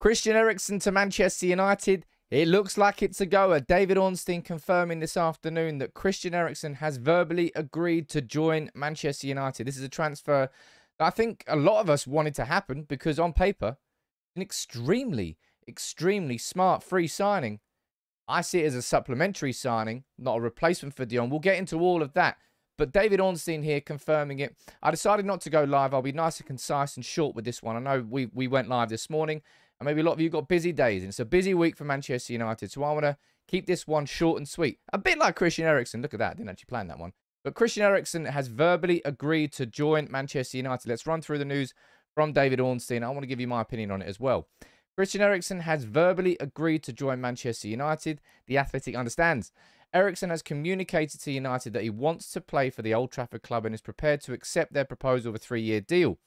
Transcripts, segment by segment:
Christian Eriksen to Manchester United. It looks like it's a goer. David Ornstein confirming this afternoon that Christian Eriksen has verbally agreed to join Manchester United. This is a transfer that I think a lot of us wanted to happen because on paper, an extremely, extremely smart free signing. I see it as a supplementary signing, not a replacement for De Jong. We'll get into all of that. But David Ornstein here confirming it. I decided not to go live. I'll be nice and concise and short with this one. I know we, we went live this morning. And maybe a lot of you got busy days. And it's a busy week for Manchester United. So I want to keep this one short and sweet. A bit like Christian Eriksen. Look at that. I didn't actually plan that one. But Christian Eriksen has verbally agreed to join Manchester United. Let's run through the news from David Ornstein. I want to give you my opinion on it as well. Christian Eriksen has verbally agreed to join Manchester United. The Athletic understands. Eriksen has communicated to United that he wants to play for the Old Trafford club and is prepared to accept their proposal of a three-year deal.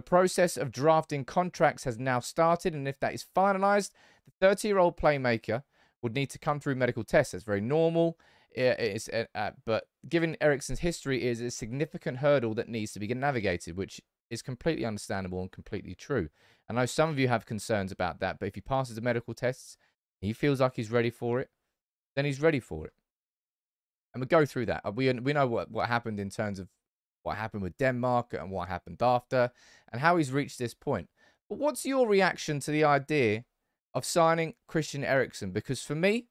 The process of drafting contracts has now started, and if that is finalised, the 30 year old playmaker would need to come through medical tests. That's very normal. It is, uh, but given Eriksen's history, is a significant hurdle that needs to be navigated, which is completely understandable and completely true. I know some of you have concerns about that, but if he passes the medical tests, he feels like he's ready for it, then he's ready for it. And we go through that. We we know what what happened in terms of what happened with Denmark and what happened after, and how he's reached this point. But what's your reaction to the idea of signing Christian Eriksen? Because for me,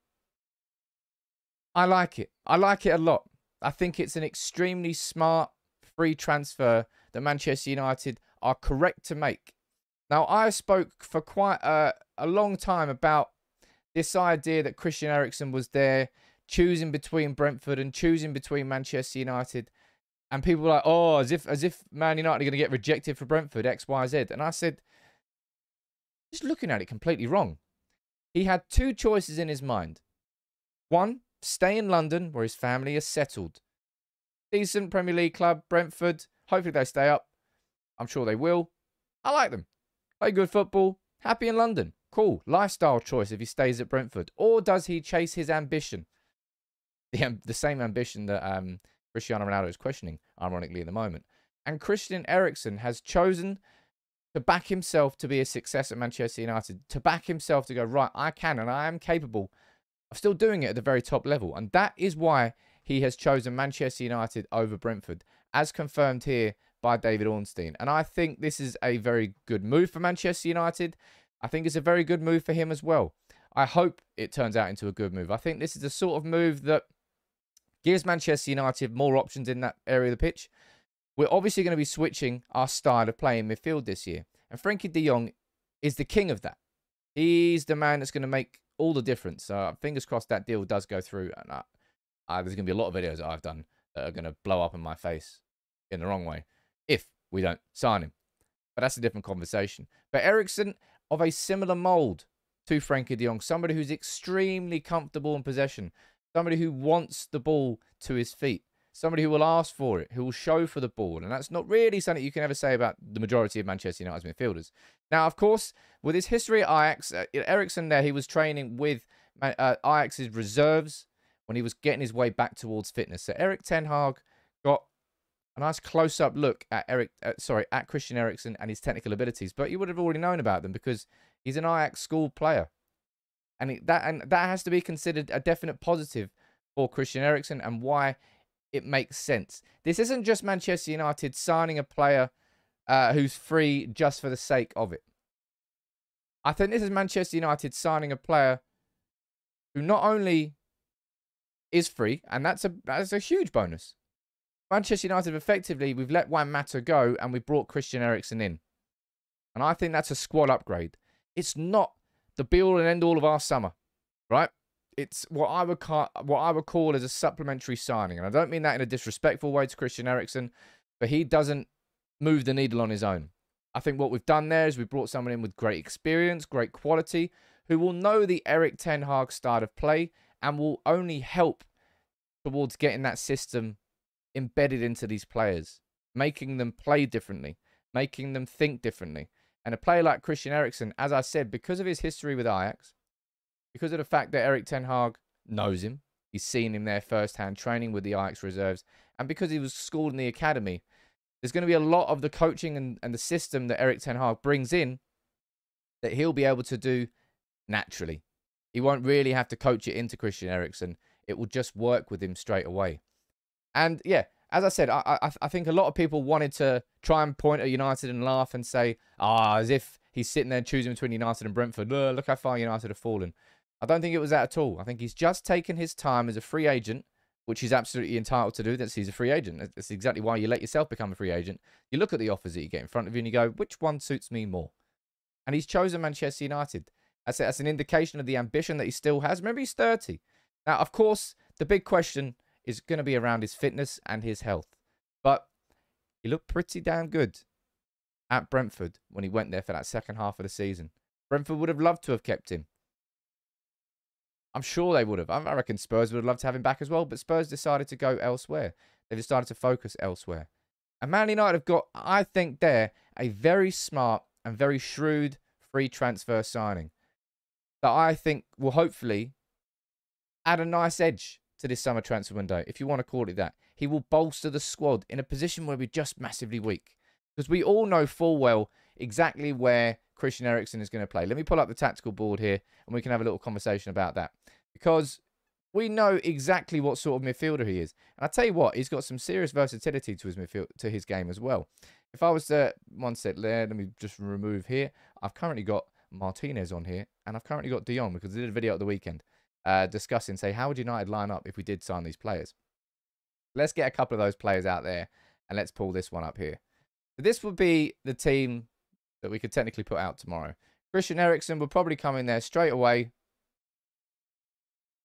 I like it. I like it a lot. I think it's an extremely smart free transfer that Manchester United are correct to make. Now, I spoke for quite a, a long time about this idea that Christian Eriksen was there choosing between Brentford and choosing between Manchester United and people were like, "Oh, as if as if Man United are going to get rejected for Brentford X, Y, Z." And I said, just looking at it completely wrong. He had two choices in his mind. One, stay in London where his family is settled. Decent Premier League club, Brentford. Hopefully they stay up. I'm sure they will. I like them. Play good football. Happy in London. Cool. Lifestyle choice if he stays at Brentford. Or does he chase his ambition? The, the same ambition that um, Cristiano Ronaldo is questioning, ironically, at the moment. And Christian Eriksen has chosen to back himself to be a success at Manchester United, to back himself to go, right, I can and I am capable of still doing it at the very top level. And that is why he has chosen Manchester United over Brentford, as confirmed here by David Ornstein. And I think this is a very good move for Manchester United. I think it's a very good move for him as well. I hope it turns out into a good move. I think this is the sort of move that gives Manchester United more options in that area of the pitch. We're obviously going to be switching our style of playing midfield this year. And Frenkie de Jong is the king of that. He's the man that's going to make all the difference. So uh, fingers crossed that deal does go through. And there's going to be a lot of videos that I've done that are going to blow up in my face in the wrong way if we don't sign him. But that's a different conversation. But Eriksen of a similar mould to Frenkie de Jong, somebody who's extremely comfortable in possession, somebody who wants the ball to his feet, somebody who will ask for it, who will show for the ball. And that's not really something you can ever say about the majority of Manchester United's midfielders. Now, of course, with his history at Ajax, uh, Eriksen there, he was training with uh, Ajax's reserves when he was getting his way back towards fitness. So Erik Ten Hag got a nice close-up look at Eric, uh, sorry, at Christian Eriksen and his technical abilities, but you would have already known about them because he's an Ajax school player and it, that and that has to be considered a definite positive for Christian Eriksen and why it makes sense. This isn't just Manchester United signing a player uh, who's free just for the sake of it. I think this is Manchester United signing a player who not only is free, and that's a that's a huge bonus. Manchester United effectively we've let Juan Mata go and we brought Christian Eriksen in. And I think that's a squad upgrade. It's not the be all and end all of our summer, right? It's what I would call what I would call as a supplementary signing, and I don't mean that in a disrespectful way to Christian Eriksen, but he doesn't move the needle on his own. I think what we've done there is we've brought someone in with great experience, great quality, who will know the Erik Ten Hag style of play and will only help towards getting that system embedded into these players, making them play differently, making them think differently. And a player like Christian Eriksen, as I said, because of his history with Ajax, because of the fact that Erik Ten Hag knows him, he's seen him there firsthand training with the Ajax reserves, and because he was schooled in the academy, there's going to be a lot of the coaching and, and the system that Erik Ten Hag brings in that he'll be able to do naturally. He won't really have to coach it into Christian Eriksen. It will just work with him straight away. And yeah, as I said, I, I, I think a lot of people wanted to try and point at United and laugh and say, ah, oh, as if he's sitting there choosing between United and Brentford. Look how far United have fallen. I don't think it was that at all. I think he's just taken his time as a free agent, which he's absolutely entitled to do. That's he's a free agent. That's exactly why you let yourself become a free agent. You look at the offers that you get in front of you and you go, which one suits me more? And he's chosen Manchester United. That's, that's an indication of the ambition that he still has. Remember, he's 30. Now, of course, the big question is going to be around his fitness and his health. But he looked pretty damn good at Brentford when he went there for that second half of the season. Brentford would have loved to have kept him. I'm sure they would have. I reckon Spurs would have loved to have him back as well, but Spurs decided to go elsewhere. They've decided to focus elsewhere. And Man United have got, I think, there a very smart and very shrewd free transfer signing that I think will hopefully add a nice edge to this summer transfer window, if you want to call it that. He will bolster the squad in a position where we're just massively weak. Because we all know full well exactly where Christian Eriksen is going to play. Let me pull up the tactical board here and we can have a little conversation about that. Because we know exactly what sort of midfielder he is. And I tell you what, he's got some serious versatility to his midfield to his game as well. If I was to one set there, let me just remove here. I've currently got Martinez on here, and I've currently got De Jong because I did a video at the weekend uh, discussing, say, how would United line up if we did sign these players? Let's get a couple of those players out there, and let's pull this one up here. So this would be the team that we could technically put out tomorrow. Christian Eriksen would probably come in there straight away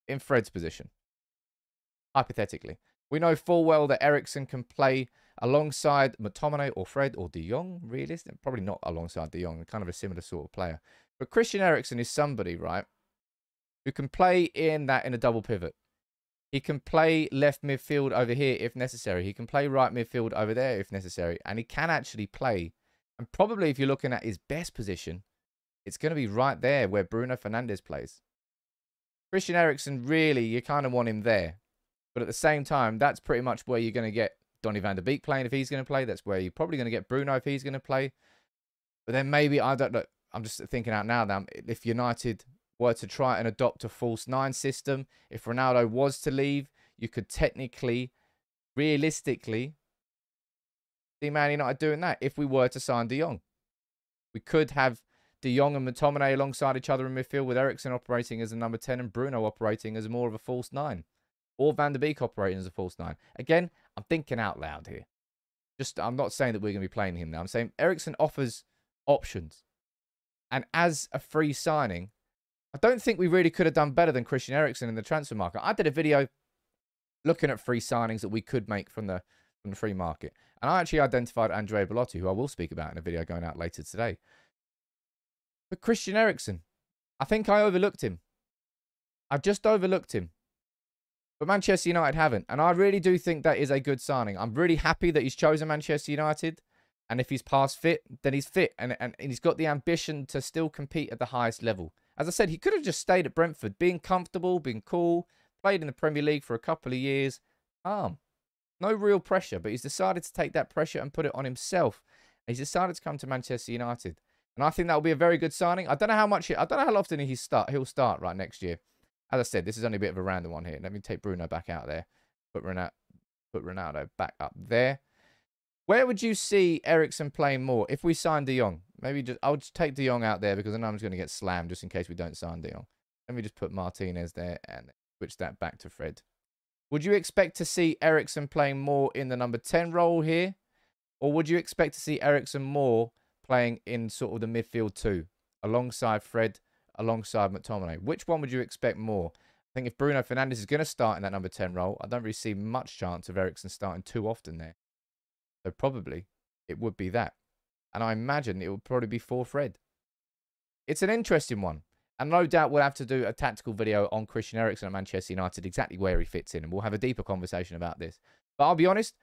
in Fred's position. Hypothetically. We know full well that Eriksen can play alongside McTominay or Fred or De Jong, realistic. Probably not alongside De Jong, kind of a similar sort of player. But Christian Eriksen is somebody, right, who can play in that in a double pivot. He can play left midfield over here if necessary. He can play right midfield over there if necessary. And he can actually play. And probably if you're looking at his best position, it's going to be right there where Bruno Fernandes plays. Christian Eriksen, really, you kind of want him there. But at the same time, that's pretty much where you're going to get Donny van der Beek playing if he's going to play. That's where you're probably going to get Bruno if he's going to play. But then maybe, I don't know, I'm just thinking out now that if United were to try and adopt a false nine system, if Ronaldo was to leave, you could technically, realistically, see Man United doing that if we were to sign De Jong. We could have De Jong and McTominay alongside each other in midfield with Eriksen operating as a number 10 and Bruno operating as more of a false nine. Or Van der Beek operating as a false nine. Again, I'm thinking out loud here. Just I'm not saying that we're going to be playing him now. I'm saying Eriksen offers options. And as a free signing, I don't think we really could have done better than Christian Eriksen in the transfer market. I did a video looking at free signings that we could make from the from the free market. And I actually identified Andrea Belotti, who I will speak about in a video going out later today. But Christian Eriksen, I think I overlooked him. I just overlooked him. But Manchester United haven't. And I really do think that is a good signing. I'm really happy that he's chosen Manchester United. And if he's past fit, then he's fit. And, and, and he's got the ambition to still compete at the highest level. As I said, he could have just stayed at Brentford, being comfortable, being cool, played in the Premier League for a couple of years. Calm. No real pressure, but he's decided to take that pressure and put it on himself. He's decided to come to Manchester United. And I think that will be a very good signing. I don't know how much, I don't know how often he start, he'll start right next year. As I said, this is only a bit of a random one here. Let me take Bruno back out there. Put Ronaldo, put Ronaldo back up there. Where would you see Eriksen playing more if we signed De Jong? Maybe just I'll just take De Jong out there because I know I'm just going to get slammed just in case we don't sign De Jong. Let me just put Martinez there and switch that back to Fred. Would you expect to see Eriksen playing more in the number 10 role here? Or would you expect to see Eriksen more playing in sort of the midfield too, alongside Fred alongside McTominay. Which one would you expect more? I think if Bruno Fernandes is going to start in that number 10 role, I don't really see much chance of Eriksen starting too often there. So probably it would be that. And I imagine it will probably be for Fred. It's an interesting one. And no doubt we'll have to do a tactical video on Christian Eriksen at Manchester United, exactly where he fits in. And we'll have a deeper conversation about this. But I'll be honest,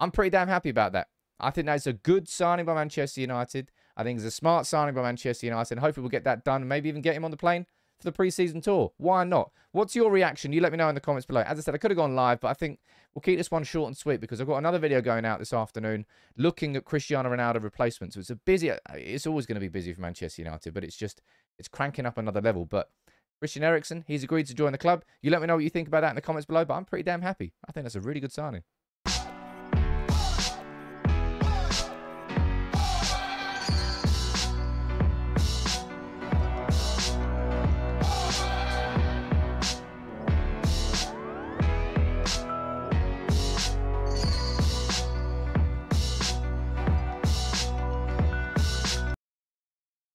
I'm pretty damn happy about that. I think that's a good signing by Manchester United. I think it's a smart signing by Manchester United. And hopefully we'll get that done and maybe even get him on the plane for the preseason tour. Why not? What's your reaction? You let me know in the comments below. As I said, I could have gone live, but I think we'll keep this one short and sweet because I've got another video going out this afternoon looking at Cristiano Ronaldo replacements. So it's a busy, it's always going to be busy for Manchester United, but it's just, it's cranking up another level. But Christian Eriksen, he's agreed to join the club. You let me know what you think about that in the comments below, but I'm pretty damn happy. I think that's a really good signing.